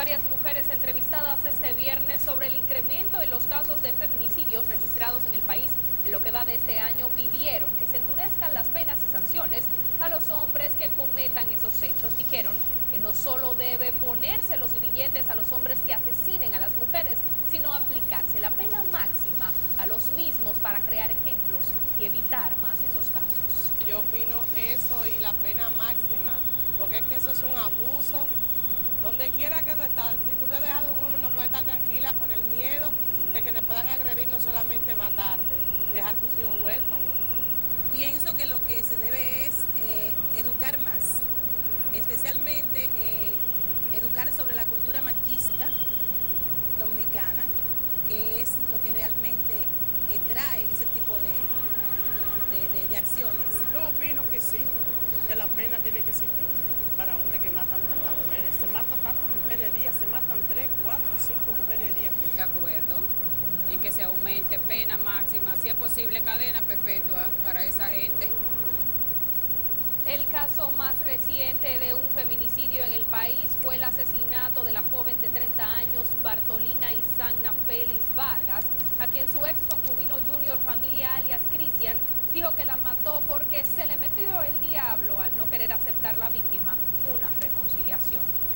Varias mujeres entrevistadas este viernes sobre el incremento en los casos de feminicidios registrados en el país en lo que va de este año pidieron que se endurezcan las penas y sanciones a los hombres que cometan esos hechos. Dijeron que no solo debe ponerse los grilletes a los hombres que asesinen a las mujeres, sino aplicarse la pena máxima a los mismos para crear ejemplos y evitar más esos casos. Yo opino eso y la pena máxima, porque es que eso es un abuso. Donde quiera que tú estás, si tú te dejas de un hombre no puedes estar tranquila con el miedo de que te puedan agredir, no solamente matarte, dejar tus hijos huérfanos. Pienso que lo que se debe es eh, educar más, especialmente eh, educar sobre la cultura machista dominicana, que es lo que realmente eh, trae ese tipo de, de, acciones. Yo opino que sí, que la pena tiene que existir para hombres que matan tantas mujeres. Se matan tantas mujeres día, se matan tres, cuatro, cinco mujeres día. De acuerdo en que se aumente pena máxima, si es posible cadena perpetua para esa gente. El caso más reciente de un feminicidio en el país fue el asesinato de la joven de 30 años Bartolina Isagna Félix Vargas, a quien su ex concubino Junior Familia alias Cristian dijo que la mató porque se le metió el diablo al no querer aceptar la víctima una reconciliación.